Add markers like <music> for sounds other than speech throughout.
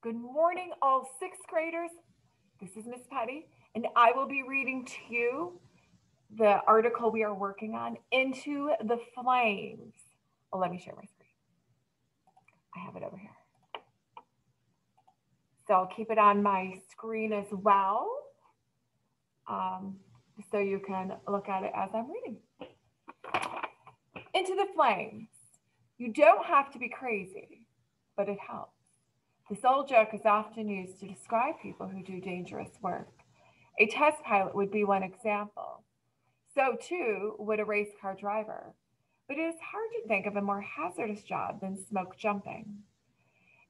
Good morning, all sixth graders. This is Miss Petty, and I will be reading to you the article we are working on, Into the Flames. Oh, let me share my screen. I have it over here. So I'll keep it on my screen as well, um, so you can look at it as I'm reading. Into the Flames. You don't have to be crazy, but it helps. This old joke is often used to describe people who do dangerous work. A test pilot would be one example. So, too, would a race car driver. But it is hard to think of a more hazardous job than smoke jumping.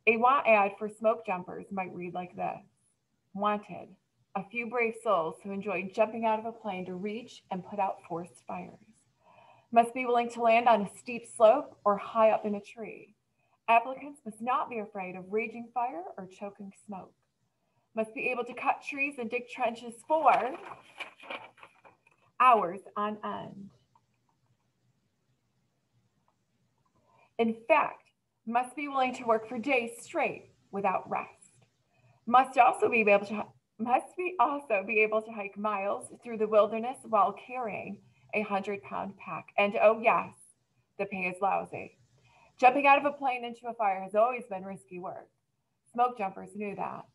A want ad for smoke jumpers might read like this Wanted, a few brave souls who enjoy jumping out of a plane to reach and put out forest fires. Must be willing to land on a steep slope or high up in a tree Applicants must not be afraid of raging fire or choking smoke. Must be able to cut trees and dig trenches for hours on end. In fact, must be willing to work for days straight without rest. Must also be able to must be also be able to hike miles through the wilderness while carrying a hundred pound pack. And oh yes, the pay is lousy. Jumping out of a plane into a fire has always been risky work. Smoke jumpers knew that.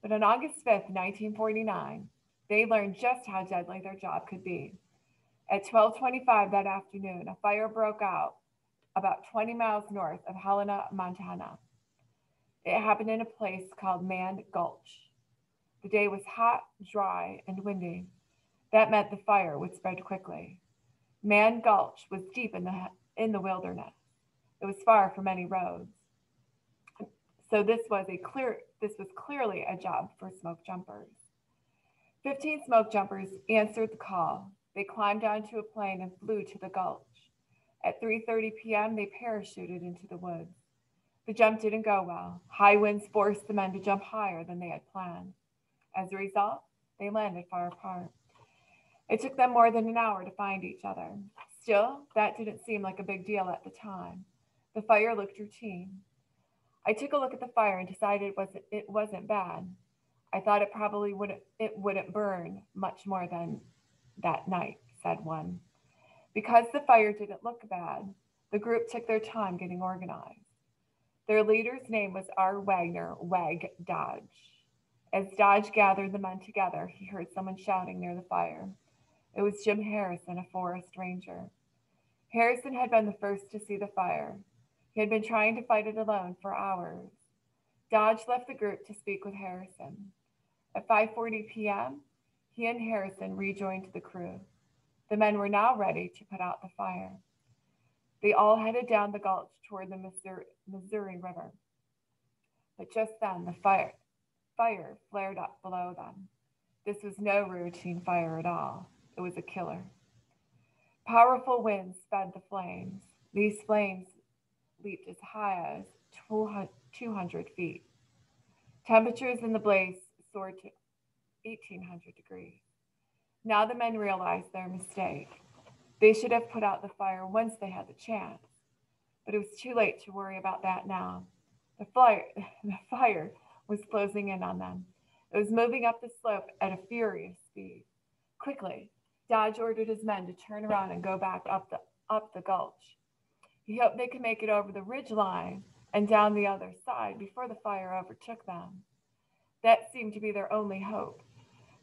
But on August 5th, 1949, they learned just how deadly their job could be. At 12:25 that afternoon, a fire broke out about 20 miles north of Helena, Montana. It happened in a place called Mann Gulch. The day was hot, dry, and windy. That meant the fire would spread quickly. Mann Gulch was deep in the in the wilderness. It was far from any roads. So this was a clear this was clearly a job for smoke jumpers. 15 smoke jumpers answered the call. They climbed onto a plane and flew to the gulch. At 3:30 p.m., they parachuted into the woods. The jump didn't go well. High winds forced the men to jump higher than they had planned. As a result, they landed far apart. It took them more than an hour to find each other. Still, that didn't seem like a big deal at the time. The fire looked routine. I took a look at the fire and decided it wasn't, it wasn't bad. I thought it probably wouldn't it wouldn't burn much more than that night, said one. Because the fire didn't look bad, the group took their time getting organized. Their leader's name was R. Wagner Wag Dodge. As Dodge gathered the men together, he heard someone shouting near the fire. It was Jim Harrison, a forest ranger. Harrison had been the first to see the fire. He had been trying to fight it alone for hours. Dodge left the group to speak with Harrison. At 5:40 p.m., he and Harrison rejoined the crew. The men were now ready to put out the fire. They all headed down the gulch toward the Missouri, Missouri River. But just then, the fire, fire flared up below them. This was no routine fire at all. It was a killer. Powerful winds fed the flames. These flames leaped as high as 200 feet. Temperatures in the blaze soared to 1800 degrees. Now the men realized their mistake. They should have put out the fire once they had the chance, but it was too late to worry about that now. The fire, <laughs> the fire was closing in on them. It was moving up the slope at a furious speed. Quickly, Dodge ordered his men to turn around and go back up the, up the gulch. He hoped they could make it over the ridge line and down the other side before the fire overtook them. That seemed to be their only hope.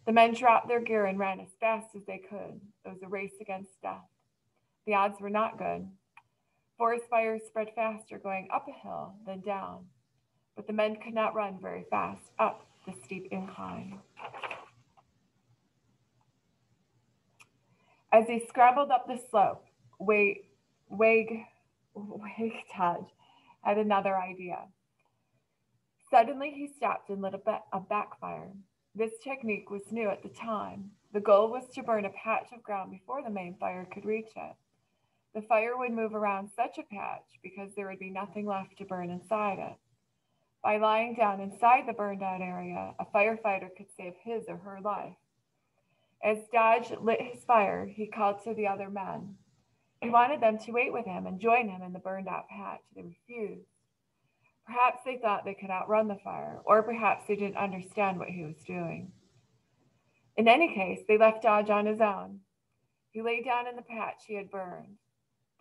The men dropped their gear and ran as fast as they could. It was a race against death. The odds were not good. Forest fires spread faster going up a hill than down, but the men could not run very fast up the steep incline. As they scrambled up the slope, Wade, Wade Dodge had another idea. Suddenly, he stopped and lit a, a backfire. This technique was new at the time. The goal was to burn a patch of ground before the main fire could reach it. The fire would move around such a patch because there would be nothing left to burn inside it. By lying down inside the burned out area, a firefighter could save his or her life. As Dodge lit his fire, he called to the other men. He wanted them to wait with him and join him in the burned out patch. They refused. Perhaps they thought they could outrun the fire, or perhaps they didn't understand what he was doing. In any case, they left Dodge on his own. He lay down in the patch he had burned.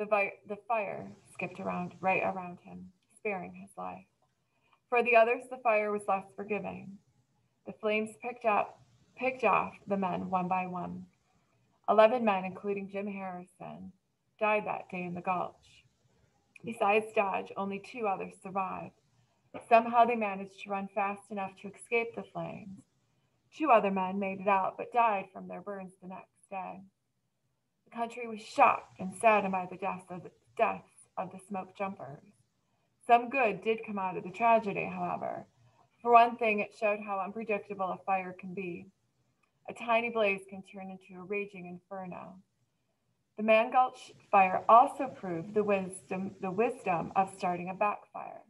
The, vi- the fire skipped around right around him, sparing his life. For the others, the fire was less forgiving. The flames picked up, picked off the men one by one. Eleven men, including Jim Harrison, died that day in the gulch. Besides Dodge, only two others survived. Somehow they managed to run fast enough to escape the flames. Two other men made it out but died from their burns the next day. The country was shocked and saddened by the deaths of the, deaths of the smoke jumpers. Some good did come out of the tragedy, however. For one thing, it showed how unpredictable a fire can be. A tiny blaze can turn into a raging inferno. The Mann Gulch fire also proved the wisdom, the wisdom of starting a backfire.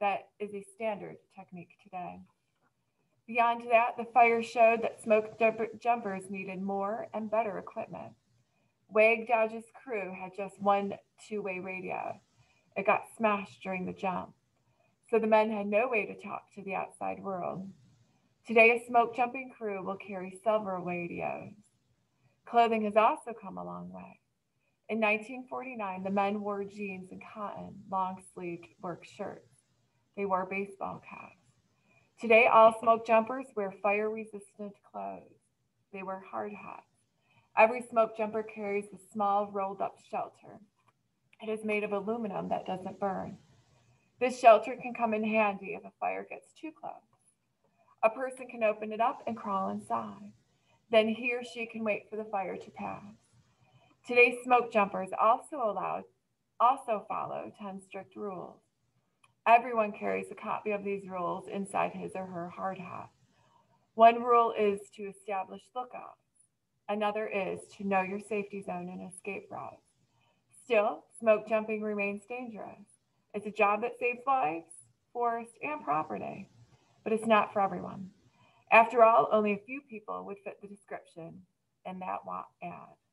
That is a standard technique today. Beyond that, the fire showed that smoke jumpers needed more and better equipment. Wag Dodge's crew had just one two way radio. It got smashed during the jump, so the men had no way to talk to the outside world. Today, a smoke jumping crew will carry several radios. Clothing has also come a long way. In 1949, the men wore jeans and cotton, long sleeved work shirts. They wore baseball caps. Today, all smoke jumpers wear fire resistant clothes. They wear hard hats. Every smoke jumper carries a small rolled up shelter. It is made of aluminum that doesn't burn. This shelter can come in handy if a fire gets too close. A person can open it up and crawl inside. Then he or she can wait for the fire to pass. Today's smoke jumpers also also follow 10 strict rules. Everyone carries a copy of these rules inside his or her hard hat. One rule is to establish lookouts. Another is to know your safety zone and escape routes. Still, smoke jumping remains dangerous. It's a job that saves lives, forest, and property, but it's not for everyone. After all, only a few people would fit the description in that ad.